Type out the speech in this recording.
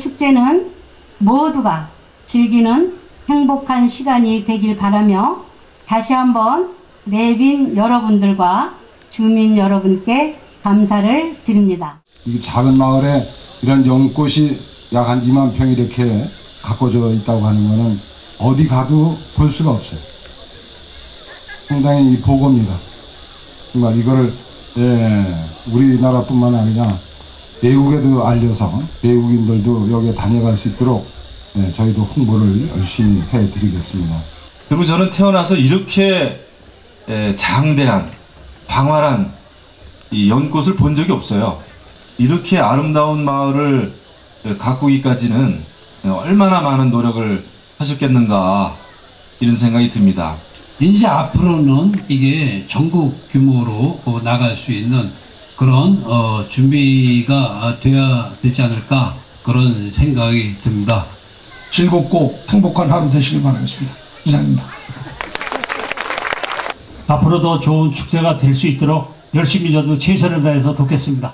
축제는 모두가 즐기는 행복한 시간이 되길 바라며 다시 한번 내빈 여러분들과 주민 여러분께 감사를 드립니다. 이 작은 마을에 이런 연꽃이 약 한 2만 평 이렇게 가꿔져 있다고 하는 거는 어디 가도 볼 수가 없어요. 상당히 이 보고입니다. 정말 이거를 예, 우리나라뿐만 아니라 외국에도 알려서 외국인들도 여기에 다녀갈 수 있도록 예, 저희도 홍보를 열심히 해드리겠습니다. 그리고 저는 태어나서 이렇게 에, 장대한 방활한 이 연꽃을 본 적이 없어요. 이렇게 아름다운 마을을 에, 가꾸기까지는 얼마나 많은 노력을 하셨겠는가 이런 생각이 듭니다. 이제 앞으로는 이게 전국 규모로 어, 나갈 수 있는 그런 어, 준비가 돼야 되지 않을까 그런 생각이 듭니다. 즐겁고 행복한 하루 되시길 바라겠습니다. 감사합니다. 앞으로도 좋은 축제가 될 수 있도록 열심히 저도 최선을 다해서 돕겠습니다.